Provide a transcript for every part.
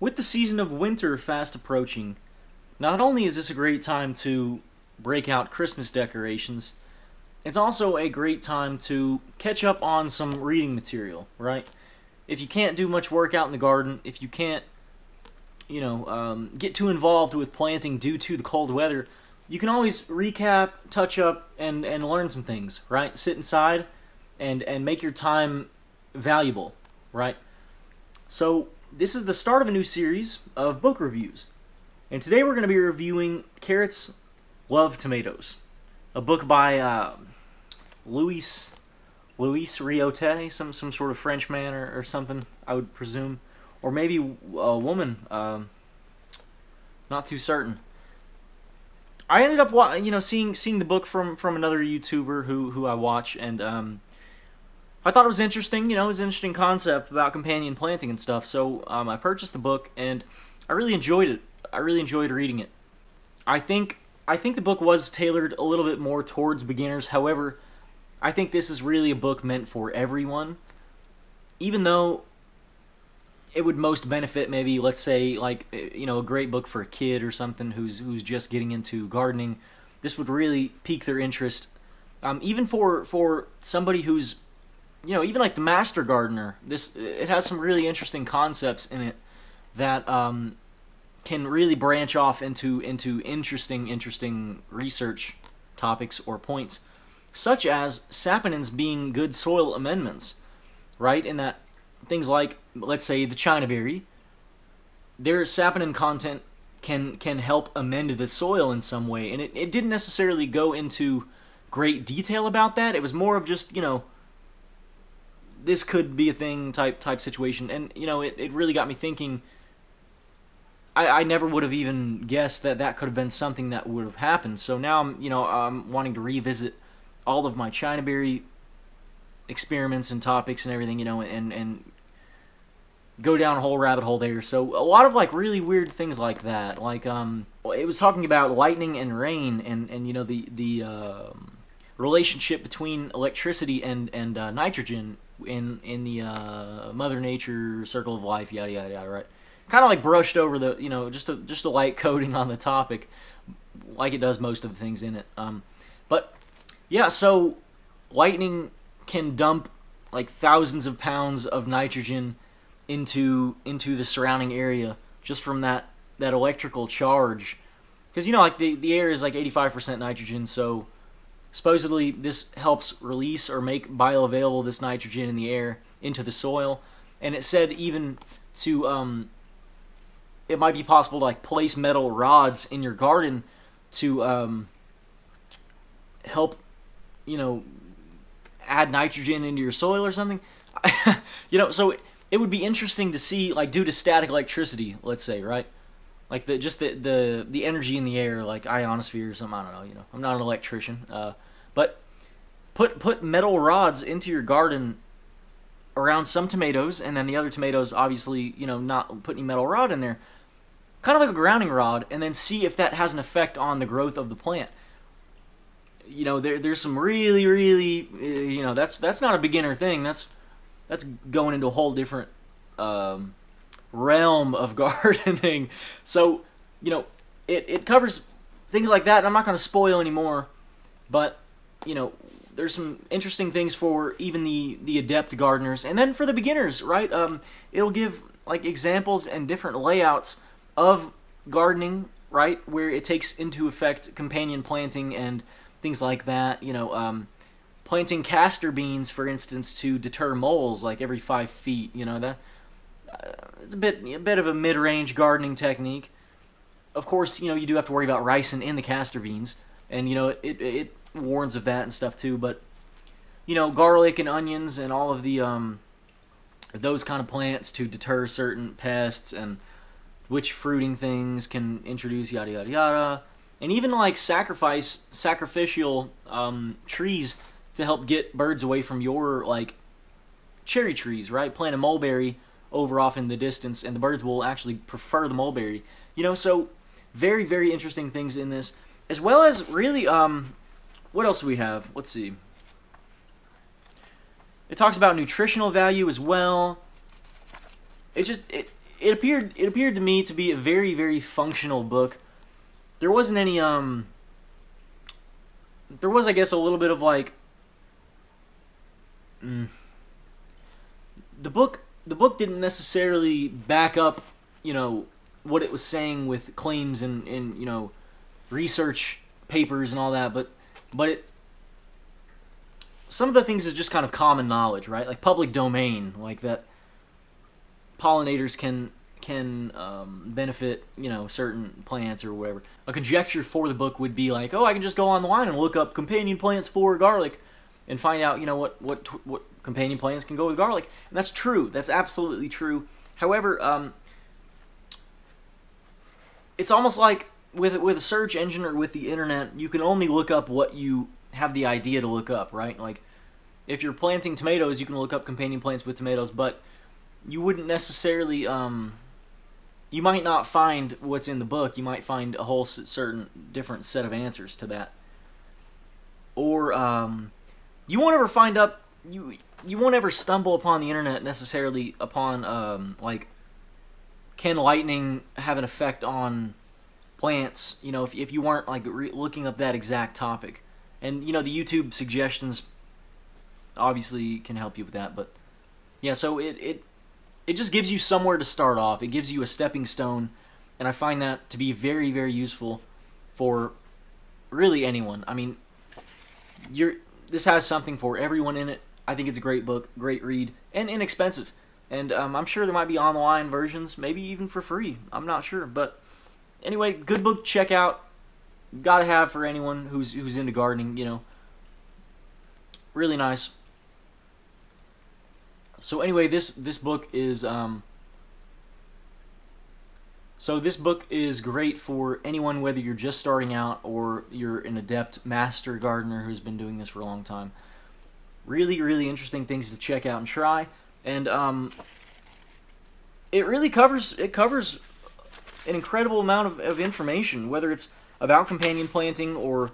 With the season of winter fast approaching, not only is this a great time to break out Christmas decorations, it's also a great time to catch up on some reading material, right? If you can't do much work out in the garden, if you can't, you know, um, get too involved with planting due to the cold weather, you can always recap, touch up, and, and learn some things, right? Sit inside and, and make your time valuable, right? So, this is the start of a new series of book reviews. And today we're going to be reviewing Carrots Love Tomatoes, a book by uh, Luis Luis Riotte, some some sort of French man or, or something, I would presume, or maybe a woman. Um, not too certain. I ended up, you know, seeing seeing the book from from another YouTuber who who I watch, and um, I thought it was interesting. You know, it was an interesting concept about companion planting and stuff. So um, I purchased the book, and I really enjoyed it. I really enjoyed reading it. I think I think the book was tailored a little bit more towards beginners. However, I think this is really a book meant for everyone. Even though it would most benefit maybe let's say like you know a great book for a kid or something who's who's just getting into gardening this would really pique their interest um, even for for somebody who's you know even like the master gardener this it has some really interesting concepts in it that um, can really branch off into into interesting interesting research topics or points such as saponins being good soil amendments right? In that things like let's say the china berry their saponin content can can help amend the soil in some way and it, it didn't necessarily go into great detail about that. It was more of just you know this could be a thing type type situation. And you know it, it really got me thinking. I, I never would have even guessed that that could have been something that would have happened. So now i'm you know i'm wanting to revisit all of my Chinaberry experiments and topics and everything you know and and go down a whole rabbit hole there. So a lot of like really weird things like that. Like um it was talking about lightning and rain and and you know the the um, relationship between electricity and and uh, nitrogen in in the uh, Mother Nature circle of life, yada yada yada. Right, kind of like brushed over the you know just a just a light coating on the topic, like it does most of the things in it. Um, but yeah, so lightning can dump like thousands of pounds of nitrogen into into the surrounding area just from that that electrical charge because you know like the, the air is like 85% nitrogen so Supposedly, this helps release or make bioavailable this nitrogen in the air into the soil. And it said even to, um, it might be possible to like place metal rods in your garden to um, help, you know, add nitrogen into your soil or something. you know, so it would be interesting to see, like, due to static electricity, let's say, right? like the just the the the energy in the air, like ionosphere or something. I don't know. You know, I'm not an electrician, uh, but put put metal rods into your garden around some tomatoes, and then the other tomatoes, obviously, you know, not put any metal rod in there, kind of like a grounding rod, and then see if that has an effect on the growth of the plant. You know, there there's some really really, uh, you know, that's that's not a beginner thing. That's that's going into a whole different. Um, realm of gardening. So, you know, it, it covers things like that, and I'm not going to spoil anymore, but, you know, there's some interesting things for even the, the adept gardeners, and then for the beginners, right? Um, it'll give, like, examples and different layouts of gardening, right, where it takes into effect companion planting and things like that, you know, um, planting castor beans, for instance, to deter moles, like every five feet, you know, that uh, it's a bit a bit of a mid-range gardening technique. Of course, you know you do have to worry about ricin in the castor beans, and you know it, it, it warns of that and stuff too. But you know garlic and onions and all of the um, those kind of plants to deter certain pests and which fruiting things can introduce yada yada yada, and even like sacrifice sacrificial um, trees to help get birds away from your like cherry trees, right? Plant a mulberry over off in the distance, and the birds will actually prefer the mulberry. You know, so very, very interesting things in this, as well as really, um, what else do we have? Let's see. It talks about nutritional value as well. It just, it, it appeared it appeared to me to be a very very functional book. There wasn't any um. There was, I guess, a little bit of like. Mm, the book the book didn't necessarily back up, you know, what it was saying with claims and, and you know, research papers and all that, but but it some of the things is just kind of common knowledge, right? Like public domain, like that pollinators can can um, benefit, you know, certain plants or whatever. A conjecture for the book would be like, oh, I can just go online and look up companion plants for garlic, and find out, you know, what what what companion plants can go with garlic. And that's true. That's absolutely true. However, um, it's almost like with with a search engine or with the internet, you can only look up what you have the idea to look up, right? Like if you're planting tomatoes, you can look up companion plants with tomatoes, but you wouldn't necessarily um, you might not find what's in the book. You might find a whole certain different set of answers to that. Or um, you won't ever find up you you won't ever stumble upon the internet necessarily upon um, like can lightning have an effect on plants you know if, if you weren't like re- looking up that exact topic and you know the youtube suggestions obviously can help you with that but yeah so it, it it just gives you somewhere to start off it gives you a stepping stone and i find that to be very very useful for really anyone i mean you're this has something for everyone in it I think it's a great book, great read, and inexpensive. And um, I'm sure there might be online versions, maybe even for free. I'm not sure, but anyway, good book to check out. Got to have for anyone who's who's into gardening. You know, really nice. So anyway, this this book is um, so this book is great for anyone, whether you're just starting out or you're an adept master gardener who's been doing this for a long time really, really interesting things to check out and try. And um, it really covers it covers an incredible amount of, of information, whether it's about companion planting or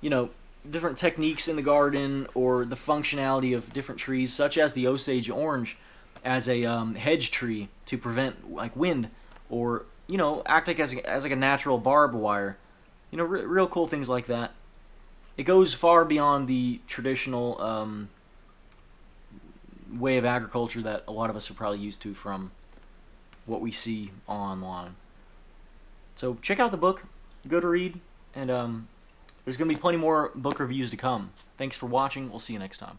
you know different techniques in the garden or the functionality of different trees, such as the Osage orange as a um, hedge tree to prevent like wind or you know act like as, a, as like a natural barbed wire. You know, real cool things like that it goes far beyond the traditional um, way of agriculture that a lot of us are probably used to from what we see online. So check out the book, go to read, and um, there's going to be plenty more book reviews to come. Thanks for watching. We'll see you next time.